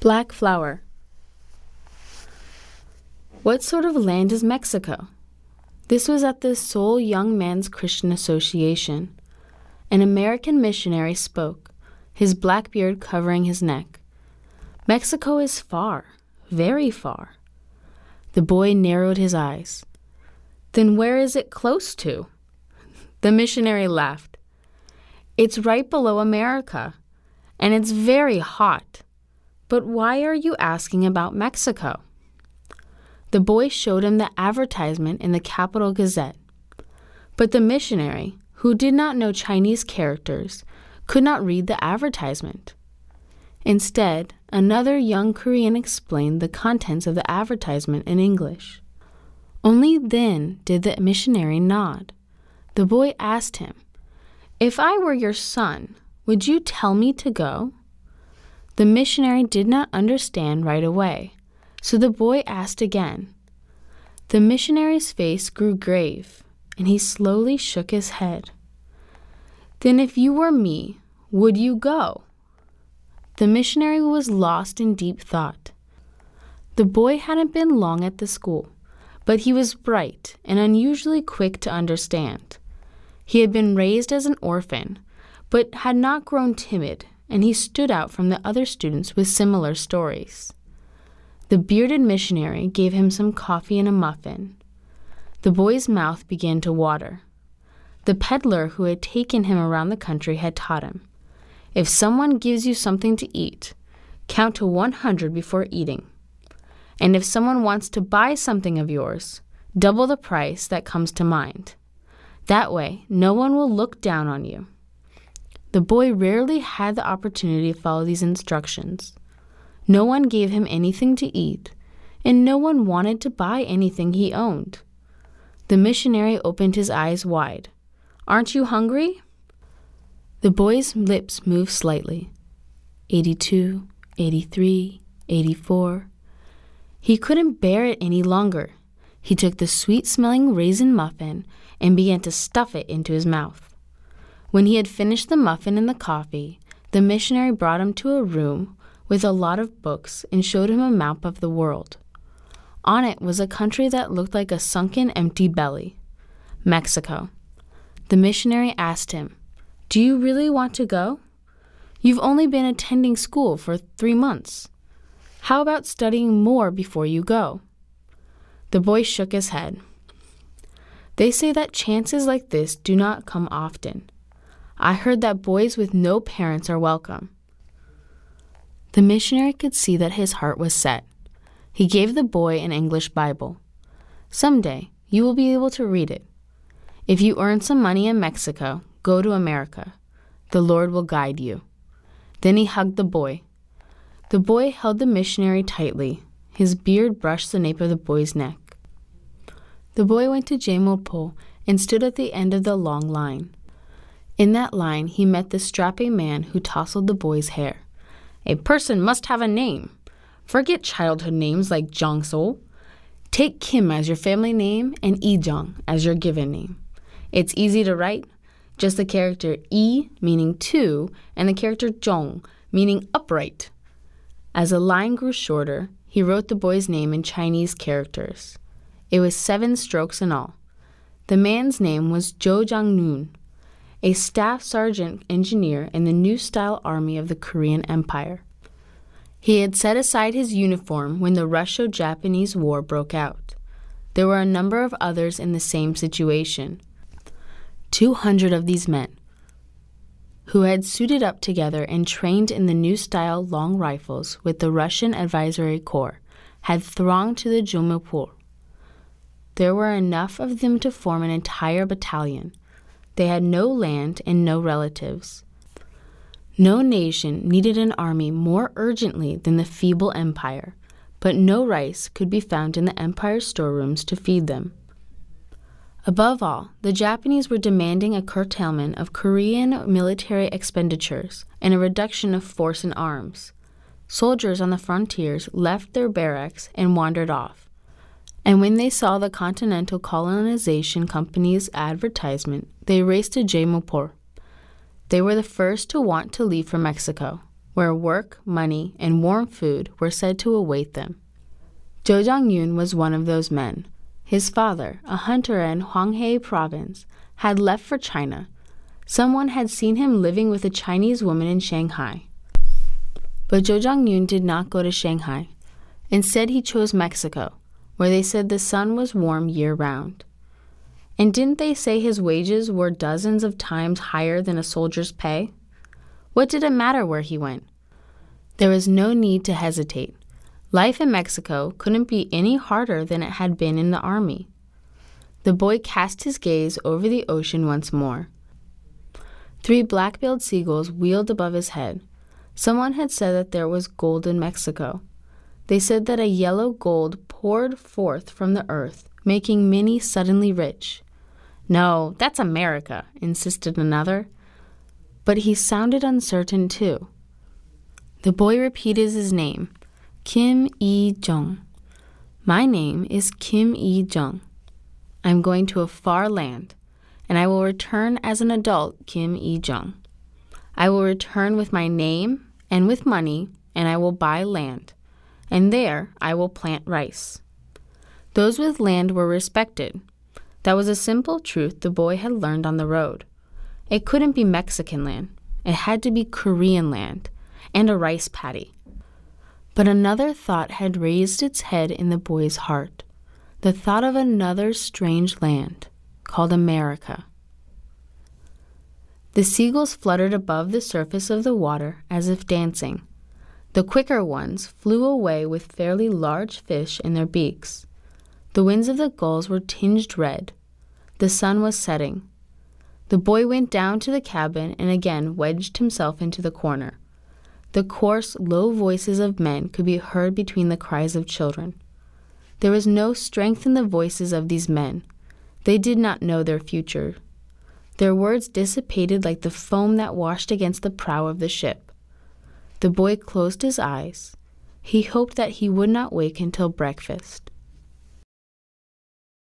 Black flower. What sort of land is Mexico? This was at the Seoul Young Men's Christian Association. An American missionary spoke, his black beard covering his neck. Mexico is far, very far. The boy narrowed his eyes. Then where is it close to? The missionary laughed. It's right below America, and it's very hot. But why are you asking about Mexico? The boy showed him the advertisement in the Capital Gazette. But the missionary, who did not know Chinese characters, could not read the advertisement. Instead, another young Korean explained the contents of the advertisement in English. Only then did the missionary nod. The boy asked him, If I were your son, would you tell me to go? The missionary did not understand right away, so the boy asked again. The missionary's face grew grave, and he slowly shook his head. Then, if you were me, would you go? The missionary was lost in deep thought. The boy hadn't been long at the school, but he was bright and unusually quick to understand. He had been raised as an orphan, but had not grown timid and he stood out from the other students with similar stories. The bearded missionary gave him some coffee and a muffin. The boy's mouth began to water. The peddler who had taken him around the country had taught him if someone gives you something to eat, count to 100 before eating. And if someone wants to buy something of yours, double the price that comes to mind. That way, no one will look down on you. The boy rarely had the opportunity to follow these instructions. No one gave him anything to eat, and no one wanted to buy anything he owned. The missionary opened his eyes wide. Aren't you hungry? The boy's lips moved slightly. 82, 83, 84. He couldn't bear it any longer. He took the sweet smelling raisin muffin and began to stuff it into his mouth. When he had finished the muffin and the coffee, the missionary brought him to a room with a lot of books and showed him a map of the world. On it was a country that looked like a sunken, empty belly Mexico. The missionary asked him, Do you really want to go? You've only been attending school for three months. How about studying more before you go? The boy shook his head. They say that chances like this do not come often. I heard that boys with no parents are welcome. The missionary could see that his heart was set. He gave the boy an English Bible. Some day you will be able to read it. If you earn some money in Mexico, go to America. The Lord will guide you. Then he hugged the boy. The boy held the missionary tightly. His beard brushed the nape of the boy's neck. The boy went to Jemulpo and stood at the end of the long line. In that line, he met the strapping man who tousled the boy's hair. A person must have a name. Forget childhood names like Jong-so. Take Kim as your family name and Ijong as your given name. It's easy to write, just the character E meaning two and the character Jong meaning upright. As the line grew shorter, he wrote the boy's name in Chinese characters. It was seven strokes in all. The man's name was Jo Jong Yun, a staff sergeant engineer in the New Style Army of the Korean Empire. He had set aside his uniform when the Russo Japanese War broke out. There were a number of others in the same situation. 200 of these men, who had suited up together and trained in the new style long rifles with the Russian Advisory Corps, had thronged to the Jemulpo. There were enough of them to form an entire battalion. They had no land and no relatives. No nation needed an army more urgently than the feeble empire, but no rice could be found in the empire's storerooms to feed them. Above all, the Japanese were demanding a curtailment of Korean military expenditures and a reduction of force and arms. Soldiers on the frontiers left their barracks and wandered off, and when they saw the Continental Colonization Company's advertisement, they raced to Jemulpo. They were the first to want to leave for Mexico. where work, money, and warm food were said to await them. Jo Jong Yun was one of those men. His father, a hunter in Hwanghae province, had left for China. Someone had seen him living with a Chinese woman in Shanghai. But Jo Jong Yun did not go to Shanghai. Instead, he chose Mexico, where they said the sun was warm year round. And didn't they say his wages were dozens of times higher than a soldier's pay? What did it matter where he went? There was no need to hesitate. Life in Mexico couldn't be any harder than it had been in the army. The boy cast his gaze over the ocean once more. Three black billed seagulls wheeled above his head. Someone had said that there was gold in Mexico. They said that a yellow gold poured forth from the earth, making many suddenly rich. No, that's America, insisted another. But he sounded uncertain too. The boy repeated his name Kim E. Jung. My name is Kim E. Jung. I'm going to a far land, and I will return as an adult Kim E. Jung. I will return with my name and with money, and I will buy land, and there I will plant rice. Those with land were respected. That was a simple truth the boy had learned on the road. It couldn't be Mexican land, it had to be Korean land, and a rice paddy. But another thought had raised its head in the boy's heart the thought of another strange land called America. The seagulls fluttered above the surface of the water as if dancing. The quicker ones flew away with fairly large fish in their beaks. The wings of the gulls were tinged red. The sun was setting. The boy went down to the cabin and again wedged himself into the corner. The coarse, low voices of men could be heard between the cries of children. There was no strength in the voices of these men. They did not know their future. Their words dissipated like the foam that washed against the prow of the ship. The boy closed his eyes. He hoped that he would not wake until breakfast.